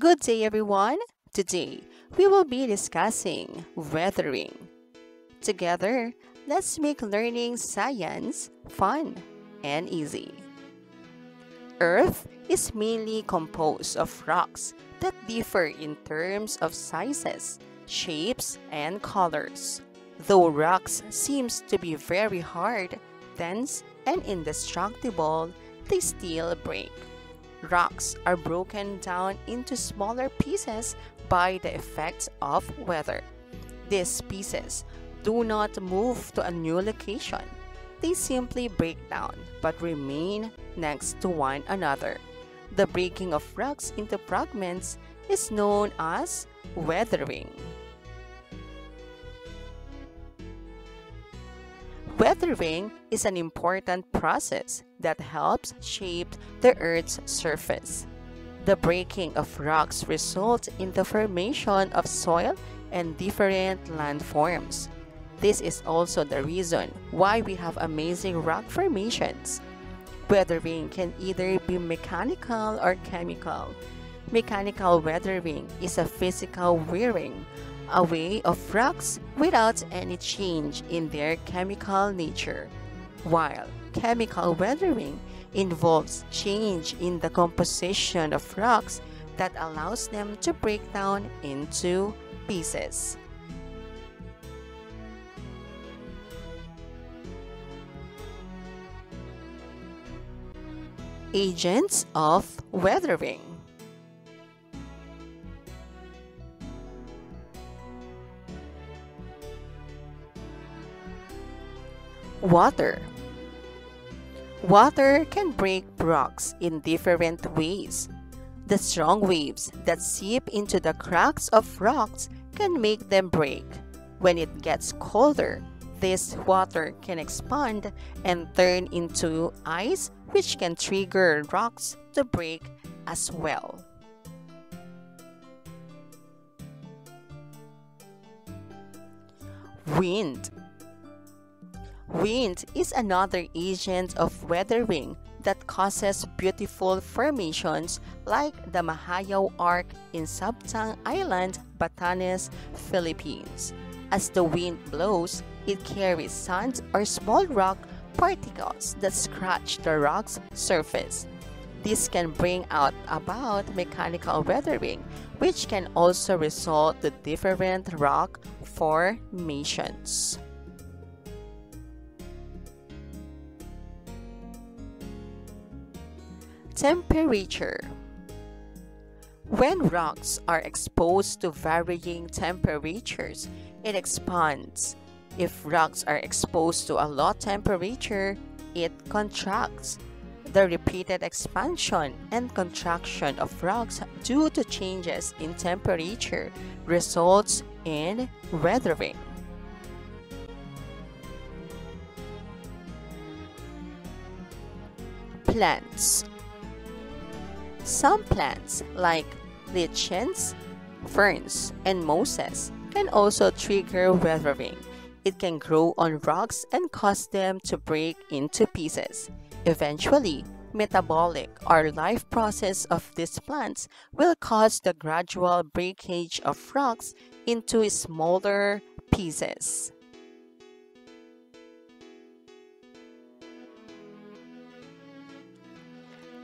Good day, everyone. Today, we will be discussing weathering. Together, let's make learning science fun and easy. Earth is mainly composed of rocks that differ in terms of sizes, shapes, and colors. Though rocks seems to be very hard, dense, and indestructible, they still break. Rocks are broken down into smaller pieces by the effects of weather. These pieces do not move to a new location. They simply break down but remain next to one another. The breaking of rocks into fragments is known as weathering. Weathering is an important process that helps shape the Earth's surface. The breaking of rocks results in the formation of soil and different landforms. This is also the reason why we have amazing rock formations. Weathering can either be mechanical or chemical. Mechanical weathering is a physical wearing away of rocks without any change in their chemical nature, while chemical weathering involves change in the composition of rocks that allows them to break down into pieces. Agents of weathering Water Water can break rocks in different ways. The strong waves that seep into the cracks of rocks can make them break. When it gets colder, this water can expand and turn into ice which can trigger rocks to break as well. Wind Wind is another agent of weathering that causes beautiful formations like the Mahayao Arc in Sabtang Island, Batanes, Philippines. As the wind blows, it carries sand or small rock particles that scratch the rock's surface. This can bring out about mechanical weathering, which can also result to different rock formations. Temperature When rocks are exposed to varying temperatures, it expands. If rocks are exposed to a low temperature, it contracts. The repeated expansion and contraction of rocks due to changes in temperature results in weathering. Plants some plants, like lichens, ferns, and mosses, can also trigger weathering. It can grow on rocks and cause them to break into pieces. Eventually, metabolic or life process of these plants will cause the gradual breakage of rocks into smaller pieces.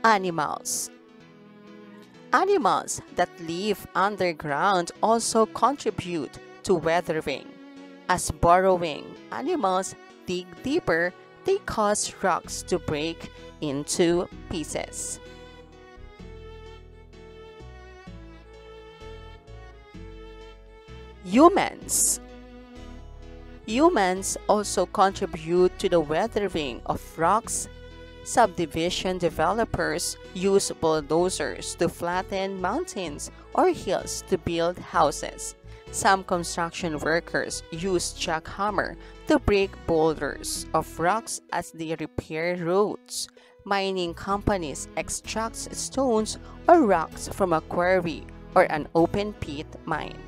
Animals Animals that live underground also contribute to weathering. As burrowing animals dig deeper, they cause rocks to break into pieces. Humans Humans also contribute to the weathering of rocks Subdivision developers use bulldozers to flatten mountains or hills to build houses. Some construction workers use jackhammer to break boulders of rocks as they repair roads. Mining companies extract stones or rocks from a quarry or an open pit mine.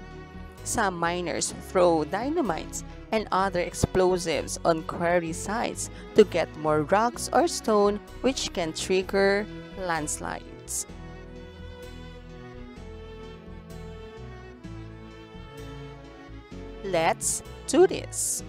Some miners throw dynamites and other explosives on quarry sites to get more rocks or stone which can trigger landslides. Let's do this!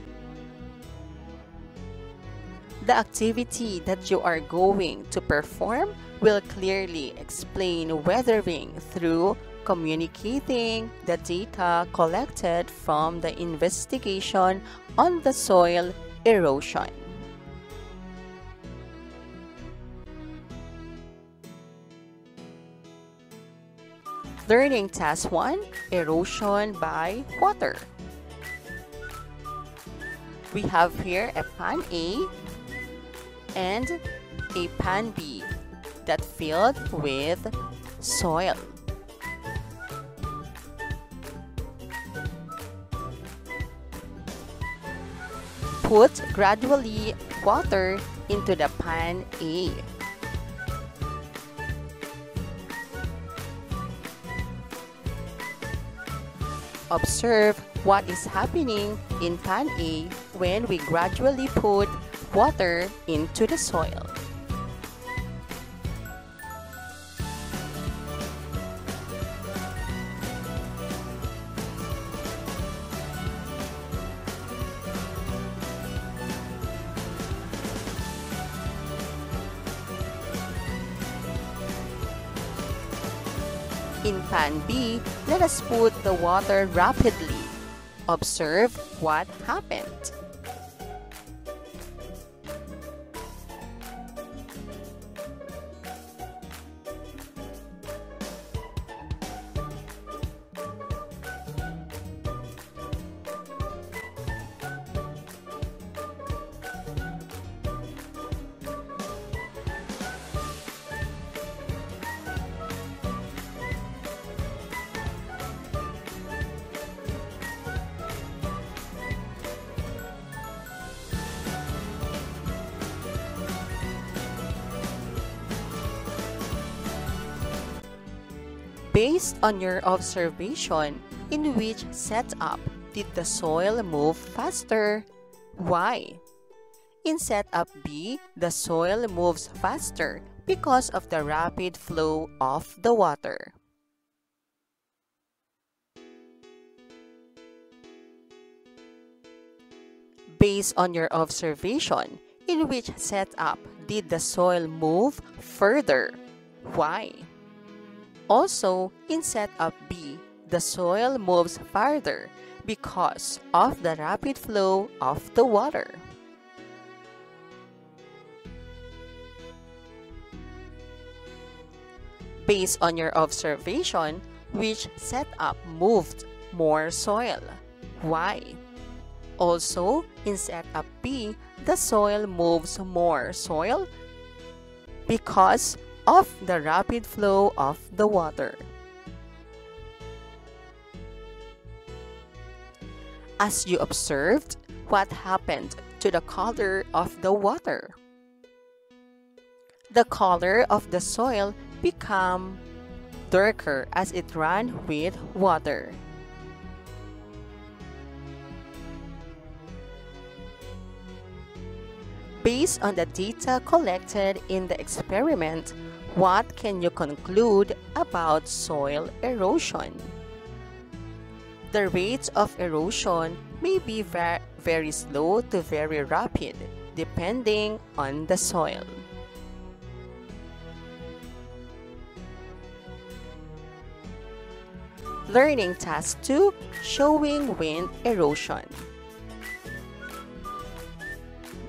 The activity that you are going to perform will clearly explain weathering through communicating the data collected from the investigation on the soil erosion. Learning Task 1 Erosion by Water. We have here a pan A and a pan B that filled with soil. Put gradually water into the pan A. Observe what is happening in pan A when we gradually put water into the soil. In pan B, let us put the water rapidly. Observe what happened. Based on your observation, in which setup did the soil move faster? Why? In setup B, the soil moves faster because of the rapid flow of the water. Based on your observation, in which setup did the soil move further? Why? Also, in setup B, the soil moves farther because of the rapid flow of the water. Based on your observation, which setup moved more soil? Why? Also, in setup B, the soil moves more soil because of the rapid flow of the water. As you observed, what happened to the color of the water? The color of the soil became darker as it ran with water. Based on the data collected in the experiment, what can you conclude about soil erosion? The rates of erosion may be ver very slow to very rapid, depending on the soil. Learning Task 2 Showing Wind Erosion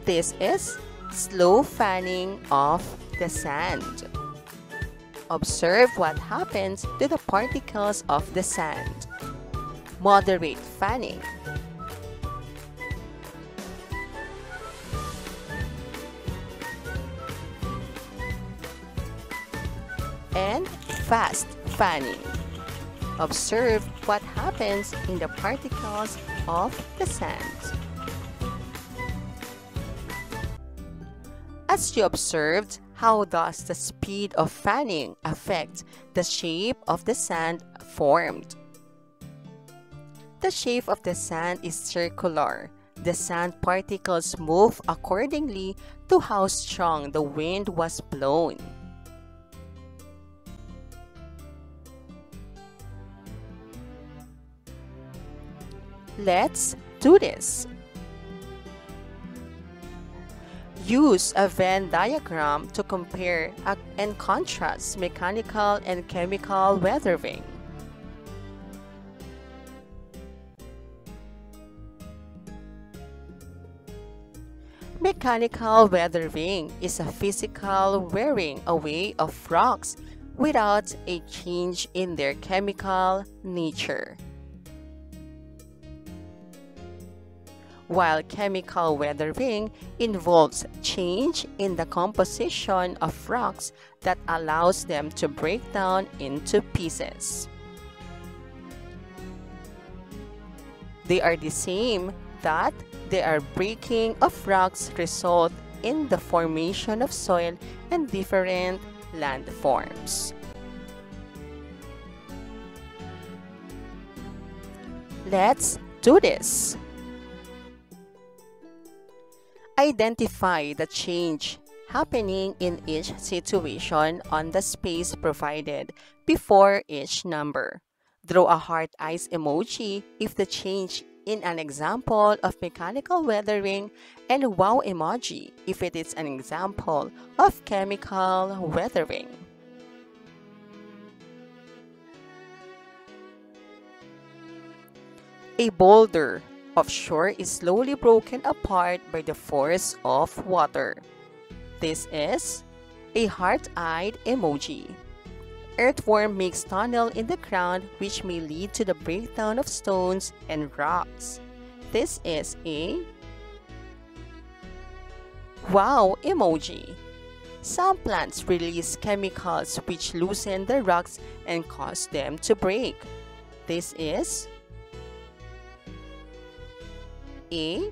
This is slow fanning of the sand. Observe what happens to the particles of the sand. Moderate fanning. And fast fanning. Observe what happens in the particles of the sand. As you observed, how does the speed of fanning affect the shape of the sand formed? The shape of the sand is circular. The sand particles move accordingly to how strong the wind was blown. Let's do this. Use a Venn diagram to compare and contrast mechanical and chemical weathering. Mechanical weathering is a physical wearing away of rocks without a change in their chemical nature. While chemical weathering involves change in the composition of rocks that allows them to break down into pieces. They are the same that they are breaking of rocks result in the formation of soil and different landforms. Let's do this. Identify the change happening in each situation on the space provided before each number. Draw a heart eyes emoji if the change in an example of mechanical weathering and wow emoji if it is an example of chemical weathering. A boulder offshore is slowly broken apart by the force of water. This is a heart-eyed emoji. Earthworm makes tunnel in the ground which may lead to the breakdown of stones and rocks. This is a wow emoji. Some plants release chemicals which loosen the rocks and cause them to break. This is a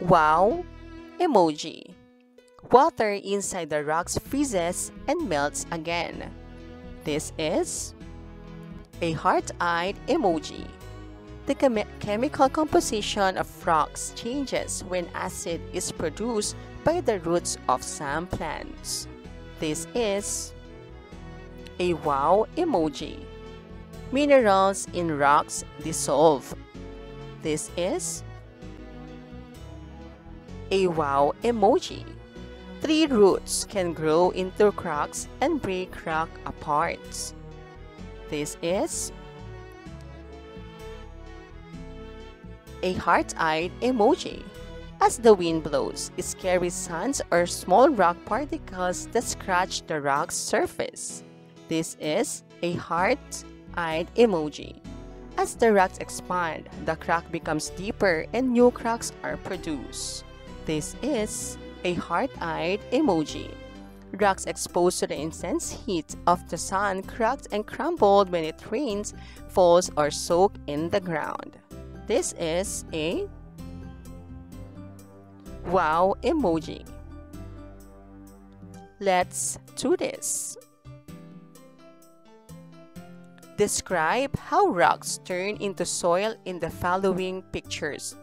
wow emoji. Water inside the rocks freezes and melts again. This is a heart-eyed emoji. The chem chemical composition of rocks changes when acid is produced by the roots of some plants. This is a wow emoji. Minerals in rocks dissolve. This is a wow emoji. Tree roots can grow into cracks and break rock apart. This is a heart-eyed emoji. As the wind blows, it carries sands or small rock particles that scratch the rock's surface. This is a heart-eyed emoji. As the rocks expand, the crack becomes deeper and new cracks are produced. This is a hard-eyed emoji. Rocks exposed to the intense heat of the sun cracked and crumbled when it rains, falls, or soak in the ground. This is a wow emoji. Let's do this. Describe how rocks turn into soil in the following pictures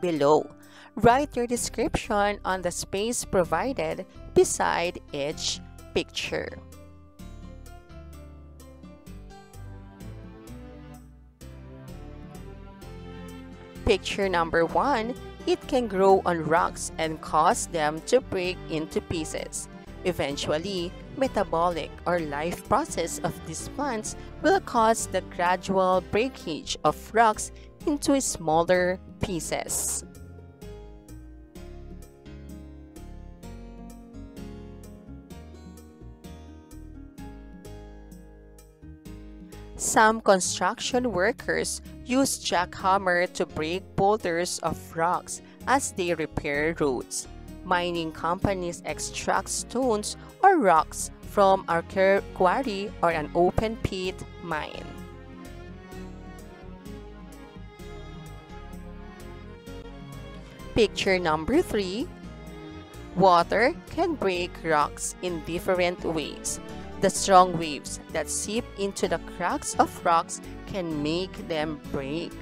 below. Write your description on the space provided beside each picture. Picture number one, it can grow on rocks and cause them to break into pieces. Eventually, metabolic or life process of these plants will cause the gradual breakage of rocks into smaller pieces. Some construction workers use jackhammer to break boulders of rocks as they repair roads. Mining companies extract stones or rocks from a quarry or an open pit mine. Picture number 3 Water can break rocks in different ways. The strong waves that seep into the cracks of rocks can make them break.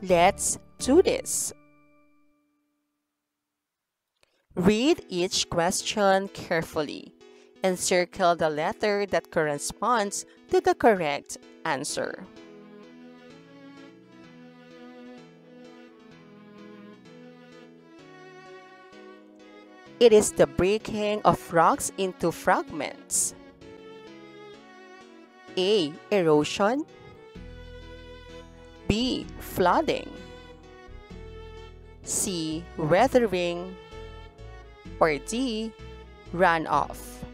Let's do this. Read each question carefully. and circle the letter that corresponds to the correct answer. It is the breaking of rocks into fragments. A. Erosion B. Flooding C. Weathering or D. Runoff.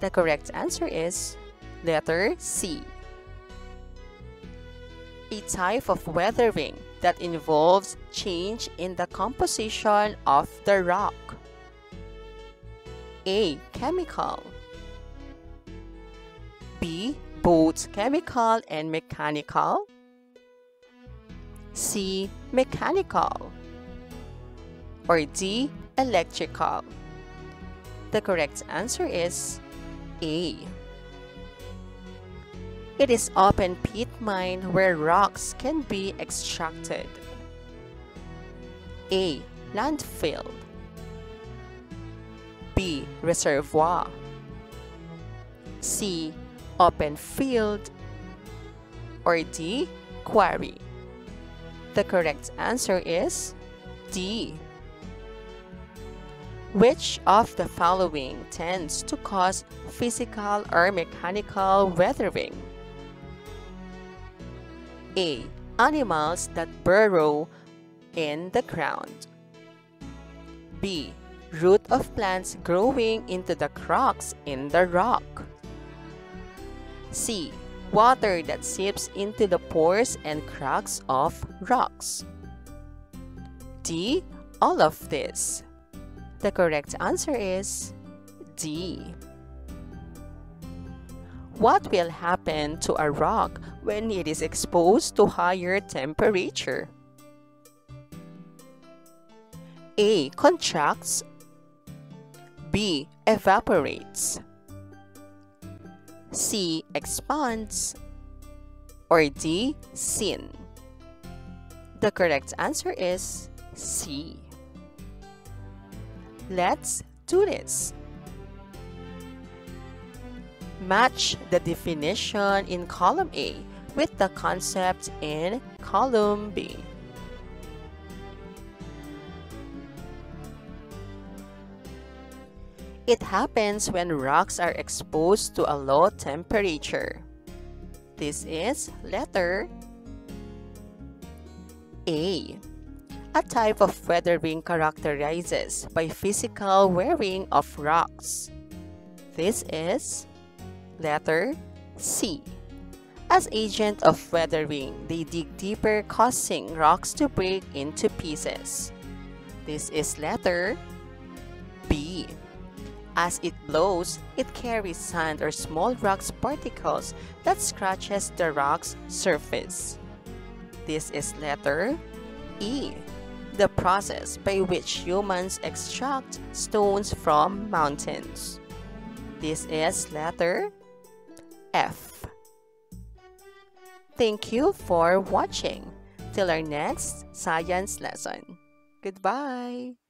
The correct answer is letter C. A type of weathering that involves change in the composition of the rock. A. Chemical B. Both chemical and mechanical C. Mechanical or D. Electrical The correct answer is A. It is open pit mine where rocks can be extracted. A. Landfill Reservoir C. Open field or D. Quarry The correct answer is D. Which of the following tends to cause physical or mechanical weathering? A. Animals that burrow in the ground. B root of plants growing into the cracks in the rock. C. Water that seeps into the pores and cracks of rocks. D. All of this. The correct answer is D. What will happen to a rock when it is exposed to higher temperature? A. Contracts B. Evaporates C. Expands or D. Sin The correct answer is C. Let's do this. Match the definition in column A with the concept in column B. It happens when rocks are exposed to a low temperature. This is letter A. A type of weathering characterizes by physical wearing of rocks. This is letter C. As agent of weathering, they dig deeper causing rocks to break into pieces. This is letter B. As it blows, it carries sand or small rocks particles that scratches the rock's surface. This is letter E, the process by which humans extract stones from mountains. This is letter F. Thank you for watching. Till our next science lesson. Goodbye.